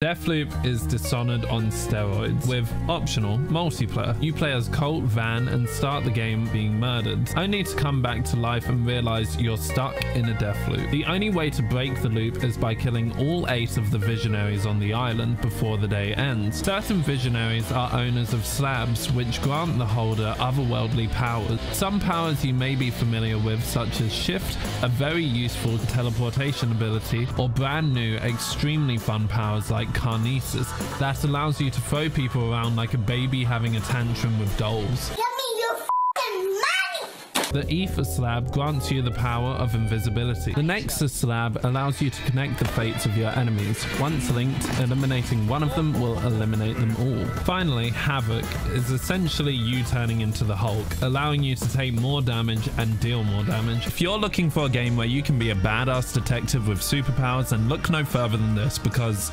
Deathloop is Dishonored on steroids with optional multiplayer. You play as Colt Vahn and start the game being murdered, only to come back to life and realize you're stuck in a death loop. The only way to break the loop is by killing all eight of the visionaries on the island before the day ends. Certain visionaries are owners of slabs which grant the holder otherworldly powers. Some powers you may be familiar with such as Shift, a very useful teleportation ability, or brand new extremely fun powers like like Karnesis that allows you to throw people around like a baby having a tantrum with dolls. The Aether Slab grants you the power of invisibility. The Nexus Slab allows you to connect the fates of your enemies. Once linked, eliminating one of them will eliminate them all. Finally, Havoc is essentially you turning into the Hulk, allowing you to take more damage and deal more damage. If you're looking for a game where you can be a badass detective with superpowers, then look no further than this because